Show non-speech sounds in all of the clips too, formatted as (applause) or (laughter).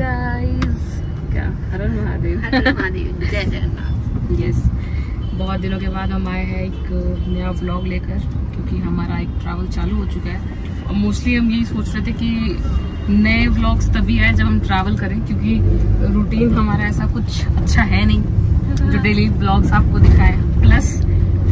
Guys क्या? हर महादेव। महादेव जय Jagannath. Yes बहुत दिनों के बाद हम आए हैं एक नया व्लॉग लेकर क्योंकि हमारा एक ट्रैवल चालू हो चुका है। और मोस्टली हम यही सोच रहे थे कि नए व्लॉग्स तभी आए जब हम ट्रैवल करें क्योंकि रूटीन हमारा ऐसा कुछ अच्छा है नहीं जो डेली व्लॉग्स आपको दिखाए। प्लस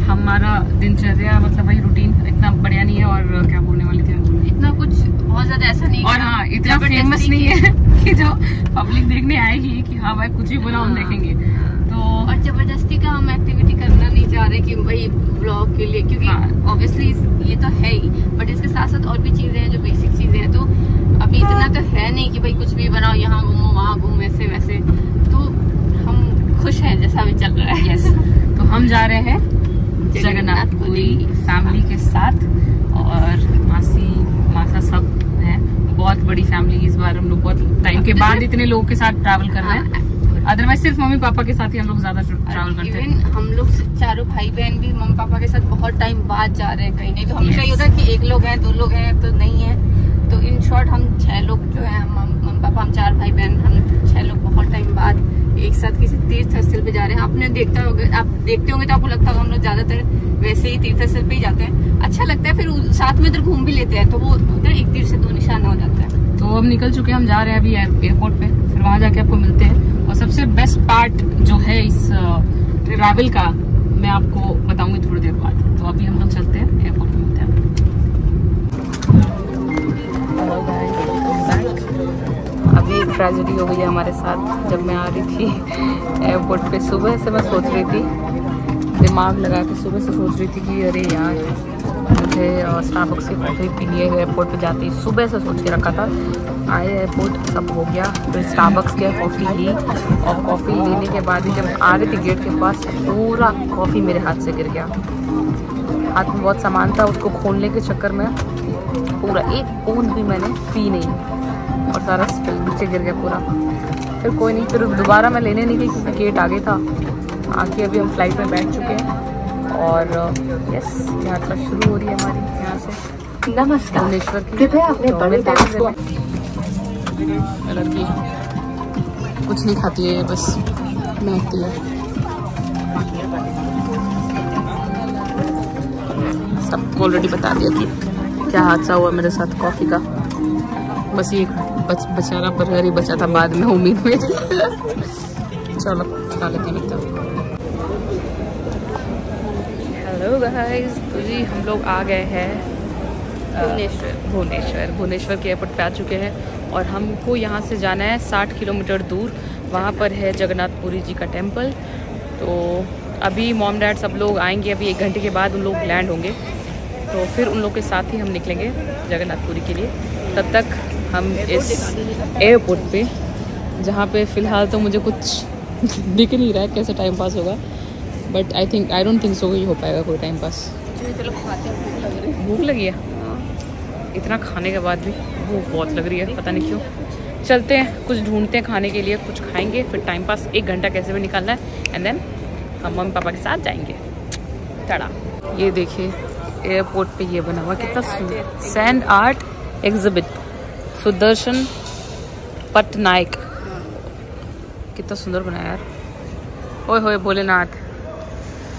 हमारा दिनचर्या मतलब भाई रूटीन इतना बढ़िया नहीं है और क्या बोलने वाली थी? मैं भूल गई। इतना कुछ बहुत ज़्यादा ऐसा नहीं और हाँ इतना फ़ेमस नहीं है (laughs) कि जो पब्लिक देखने आएगी कि हाँ भाई कुछ भी बोला हम देखेंगे। तो और ज़बरदस्ती का हम एक्टिविटी करना नहीं चाह रहे कि भाई ब्लॉग के लिए क्योंकि ऑब्वियसली हाँ। ये तो है ही। बट इसके साथ साथ और भी चीज़ें हैं जो बेसिक चीज़ें हैं तो अभी इतना तो है नहीं कि भाई कुछ भी बनाओ यहाँ घूमो वहाँ घूमो ऐसे वैसे। तो हम खुश हैं जैसा भी चल रहा है। तो हम जा रहे हैं जगन्नाथपुरी फैमिली के साथ और मासी मासा सब है। बहुत बड़ी फैमिली इस बार हम लोग बहुत टाइम के बाद इतने लोगों के साथ ट्रैवल कर रहे हैं। अदरवाइज़ सिर्फ़ मम्मी पापा के साथ ही हम लोग ज़्यादा ट्रैवल करते हैं। हम लोग चारों भाई बहन भी मम्मी पापा के साथ बहुत टाइम बाद जा रहे हैं कहीं नहीं। तो हमेशा. ये होता है कि एक लोग हैं दो लोग हैं तो नहीं है। तो इन शॉर्ट हम छह लोग जो है मम्मी पापा हम चार भाई बहन हम छह लोग बहुत टाइम बाद एक साथ किसी तीर्थ स्थल पे जा रहे हैं। आपने देखता होगा, आप देखते होंगे तो आपको लगता होगा हम लोग ज़्यादातर वैसे ही तीर्थ स्थल पे ही जाते हैं। अच्छा लगता है, फिर साथ में उधर घूम भी लेते हैं तो वो उधर एक तीर से दो निशाना हो जाता है। तो अब निकल चुके हैं, हम जा रहे हैं अभी एयरपोर्ट पे। फिर वहाँ जाके आपको मिलते हैं। और सबसे बेस्ट पार्ट जो है इस ट्रैवल का, मैं आपको बताऊँगी थोड़ी देर बाद। तो अभी हम लोग चलते हैं एयरपोर्ट ट्रेजेडी हो गई है हमारे साथ जब मैं आ रही थी एयरपोर्ट पे। सुबह से मैं सोच रही थी, दिमाग लगा के सुबह से सोच रही थी कि अरे यार, मुझे स्टारबक्स की कॉफ़ी पीनी है एयरपोर्ट पे जाते ही सुबह से सोच के रखा था। आए एयरपोर्ट सब हो गया। फिर स्टारबक्स के कॉफ़ी ली। और कॉफ़ी लेने के बाद ही जब आ रही थी गेट के पास, पूरा कॉफ़ी मेरे हाथ से गिर गया। हाथ में बहुत सामान था, उसको खोलने के चक्कर में पूरा एक बूंद भी मैंने पी नहीं। और सारा स्पिल नीचे गिर गया पूरा। फिर कोई नहीं फिर दोबारा मैं लेने नहीं गई क्योंकि गेट आगे था। आके अभी हम फ़्लाइट में बैठ चुके हैं। और यस यात्रा शुरू हो रही है हमारी यहाँ से। नमस्कार। भुवनेश्वर की। कृपया अपने तो बड़े। लड़की कुछ नहीं खाती है बस महकती है। सबको ऑलरेडी बता दिया कि क्या हादसा हुआ मेरे साथ कॉफ़ी का। बस ये बच बेचारा बर्गर ही बचा था बाद में उम्मीद में। चलो खा लेते हैं हेलो गाइस तो जी हम लोग आ गए हैं भुवनेश्वर। भुवनेश्वर। भुवनेश्वर के एयरपोर्ट पे आ चुके हैं और हमको यहाँ से जाना है 60 किलोमीटर दूर। वहाँ पर है जगन्नाथपुरी जी का टेंपल तो अभी मॉम डैड सब लोग आएँगे अभी एक घंटे के बाद उन लोग लैंड होंगे। तो फिर उन लोग के साथ ही हम निकलेंगे जगन्नाथपुरी के लिए। तब तक हम इस एयरपोर्ट पे, जहाँ पे फ़िलहाल तो मुझे कुछ दिख नहीं रहा है कैसे टाइम पास होगा but I think I don't think so ही हो पाएगा कोई टाइम पास भूख लगी है? इतना खाने के बाद भी भूख बहुत लग रही है, पता नहीं क्यों। चलते हैं, कुछ ढूंढते हैं खाने के लिए, कुछ खाएँगे, फिर टाइम पास एक घंटा कैसे भी निकालना है एंड देन हम मम्मी पापा के साथ जाएँगे। तड़ा ये देखिए एयरपोर्ट पे ये बना हुआ कितना sand art exhibit Sudarshan Patnaik. कितना सुंदर बनाया यार। ओए होए भोलेनाथ।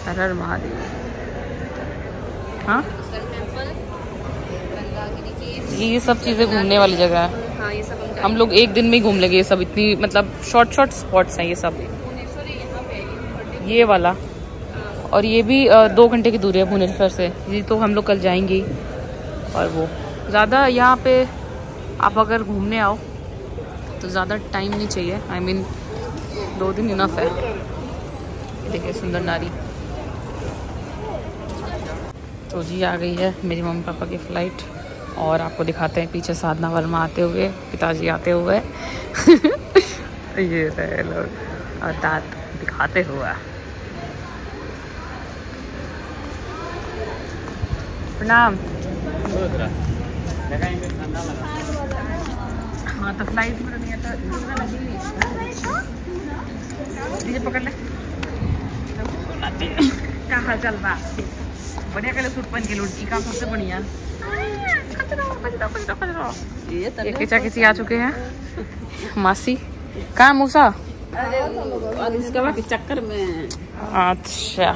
हर हर महादेव। हाँ? ये सब चीज़ें घूमने वाली जगह है। हाँ ये सब हम हम लोग एक दिन में ही घूम लेंगे ये सब इतनी मतलब शॉर्ट शॉर्ट स्पॉट्स हैं ये सब। ये वाला। और ये भी दो घंटे की दूरी है भुवनेश्वर से। ये तो हम लोग कल जाएँगे और वो। ज़्यादा यहाँ पे आप अगर घूमने आओ तो ज़्यादा टाइम नहीं चाहिए। आई I मीन mean, दो दिन इनफ है। देखिए सुंदर नारी। तो जी आ गई है मेरी मम्मी पापा की फ़्लाइट और आपको दिखाते हैं पीछे साधना वर्मा आते हुए पिताजी आते हुए। (laughs) ये रहे लोग और दांत दिखाते हुए। प्रणाम। तो फ़्लाइट में नहीं आता डीजे पकड़ ले। क्या हाल चाल बा बढ़िया कल सूट पहन के लुटकी सबसे बढ़िया। ये किचा किसी आ चुके हैं। मासी कहाँ मूसा? चक्कर में अच्छा।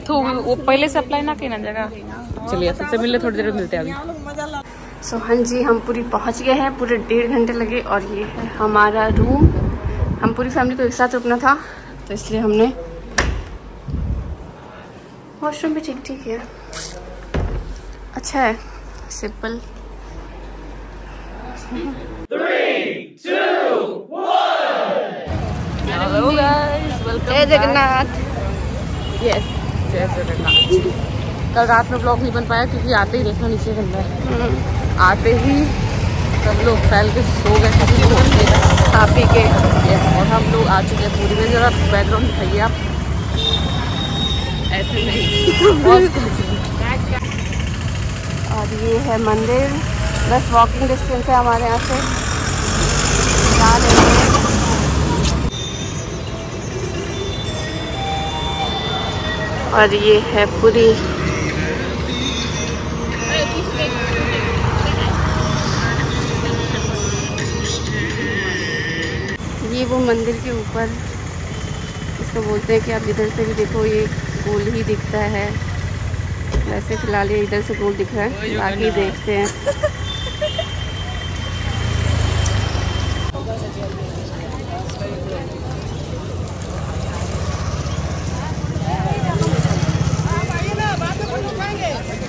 तो पहले से अप्लाई ना जगह चलिए सबसे मिलने थोड़ी देर मिलते हैं सो हाँ जी, हम पूरी पहुँच गए हैं, पूरे डेढ़ घंटे लगे और ये है हमारा रूम हम पूरी फैमिली को एक साथ रुकना था तो इसलिए हमने वॉशरूम भी ठीक ठीक है अच्छा है सिंपल गाइस वेलकम जय जगन्नाथ। यस जय जगन्नाथ कल रात में ब्लॉग नहीं बन पाया क्योंकि आते ही देखना नीचे गंदा है। आते ही सब लोग फैल के सो गए। किसी को। खा पी के यस और हम लोग आ चुके हैं पूरी में। जरा बैकग्राउंड दिखाइए आप। ऐसे नहीं। (laughs) और ये है मंदिर। बस वॉकिंग डिस्टेंस है हमारे यहाँ से। और ये है पूरी। ये वो मंदिर के ऊपर, इसको बोलते हैं कि आप इधर से भी देखो, ये गोल ही दिखता है। वैसे फ़िलहाल ये इधर से गोल दिख रहा है बाकी देखते हैं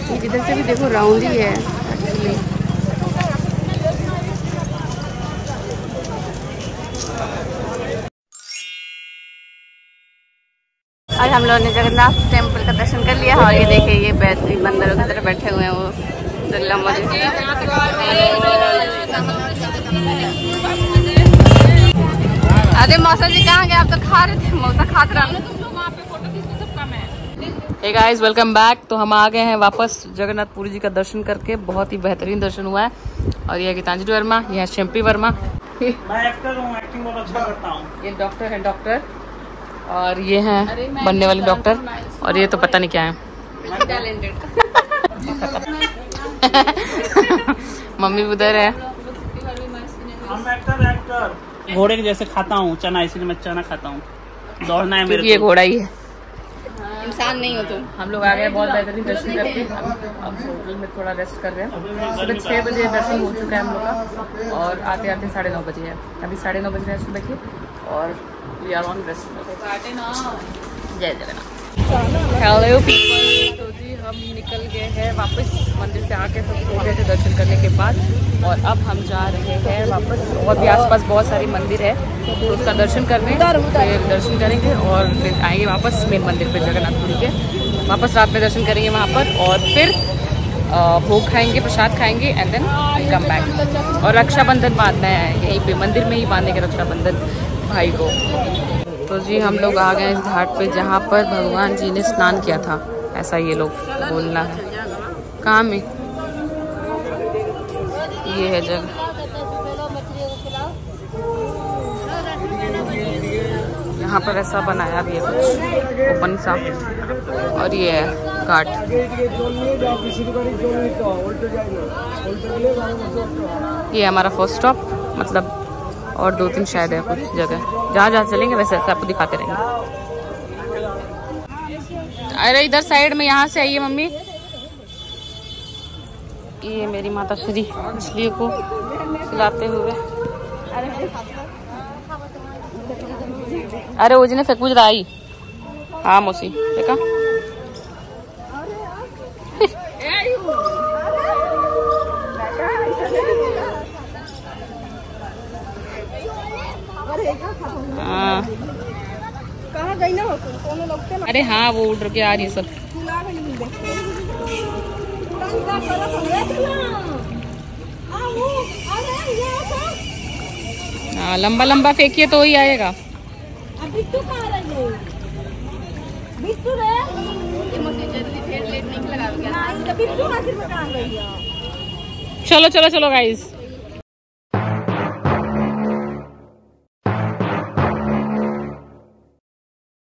ये इधर से भी देखो राउंड ही है। आज हम लोगों ने जगन्नाथ टेंपल का दर्शन कर लिया और ये देखिए ये बंदरों की तरह बैठे हुए हैं वो। दुर्गा अरे मौसा जी, कहाँ गए? आप तो खा रहे थे, मौसा खाते रहा हे गाइस वेलकम बैक तो हम आ गए हैं वापस जगन्नाथपुरी जी का दर्शन करके। बहुत ही बेहतरीन दर्शन हुआ है। और ये है गीतांजलि वर्मा ये है शिम्पी वर्मा। ये मैं एक्टर हूँ एक्टिंग बहुत अच्छा करता हूँ। डॉक्टर है डॉक्टर और ये हैं बनने वाले डॉक्टर और ये तो पता नहीं क्या है। (laughs) मम्मी उधर है। हम एक्टर एक्टर घोड़े के जैसे खाता हूँ चना इसीलिए मैं चना खाता हूँ। दौड़ना है क्योंकि ये घोड़ा ही है। इंसान नहीं हो तुम। हम लोग आ गए बहुत बेहतरीन दर्शन करके। अब होटल में थोड़ा रेस्ट कर रहे हैं। सुबह छः बजे दर्शन हो चुका है हम लोग का और आते आते साढ़े नौ बजे है। अभी साढ़े नौ बज रहे हैं सुबह के और वी आर ऑन रेस्ट जय जगन्नाथ। हेलो तो जी, हम निकल गए हैं वापस मंदिर से आके सब सो गए थे दर्शन करने के बाद। और अब हम जा रहे हैं वापस, और भी आसपास बहुत सारी मंदिर है तो उसका दर्शन करने, फिर दर्शन करेंगे और फिर आएँगे वापस मेन मंदिर पे, जगन्नाथपुरी के। वापस रात में दर्शन करेंगे वहाँ पर, और फिर भोग खाएँगे, प्रसाद खाएँगे एंड देन कम बैक और रक्षाबंधन बांधना है, यहीं पे, मंदिर में ही बांधेंगे रक्षाबंधन भाई को। तो जी, हम लोग आ गए इस घाट पे जहाँ पर भगवान जी ने स्नान किया था। ऐसा ये लोग बोलना है। कहाँ में? ये है जगह यहाँ पर ऐसा बनाया भी है कुछ, ओपन सा। और ये है घाट। ये हमारा फ़र्स्ट स्टॉप मतलब और दो तीन शायद है कुछ जगह। जहाँ जहाँ चलेंगे वैसे वैसे आपको दिखाते रहेंगे। अरे इधर साइड में यहाँ से आइए मम्मी। ये मेरी माता श्री मछलियों को खिलाते हुए। अरे वो जी ने फेंकू जरा आई हाँ मौसी देखा (laughs) (laughs) हाँ कहाँ गई ना हो तुम कोनो लोग के अरे हाँ वो उड़ के आ रही सब। तो हाँ लंबा लंबा फेंकिए तो ही आएगा। तो है चलो चलो चलो गाइस